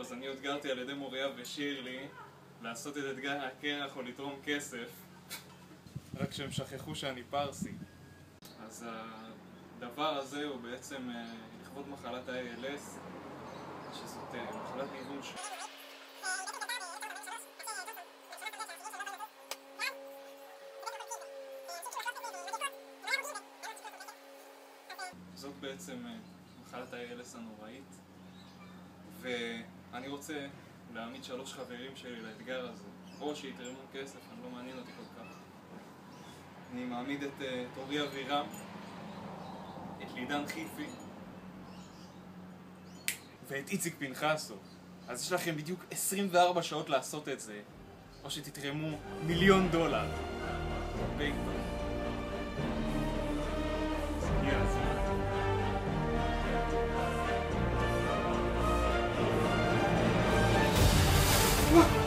אז אני אותגרתי על ידי מוריה ושירלי לעשות את אתגר הקרח או לתרום כסף, רק שהם שכחו שאני פרסי. אז הדבר הזה הוא בעצם אה, לכבוד מחלת ה-ALS, שזאת אה, מחלת ניוון ש... זאת בעצם אה, מחלת ה-ALS הנוראית, ואני רוצה להעמיד שלוש חברים שלי לאתגר הזה, או שיתרמו כסף, אני לא מעניין אותי כל כך. אני מעמיד את אה, את אורי אבירם, את לידן חיפי ואת איציק פנחסו. אז יש לכם בדיוק 24 שעות לעשות את זה, או שתתרמו מיליון דולר. בפייפל. 了